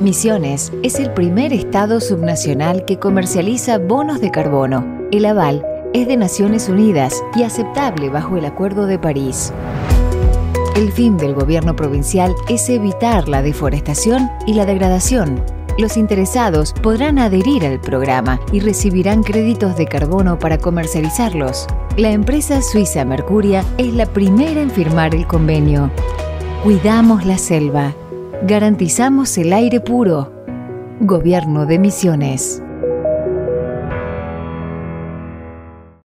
Misiones es el primer estado subnacional que comercializa bonos de carbono. El aval es de Naciones Unidas y aceptable bajo el Acuerdo de París. El fin del gobierno provincial es evitar la deforestación y la degradación. Los interesados podrán adherir al programa y recibirán créditos de carbono para comercializarlos. La empresa suiza Mercuria es la primera en firmar el convenio. Cuidamos la selva. Garantizamos el aire puro. Gobierno de Misiones.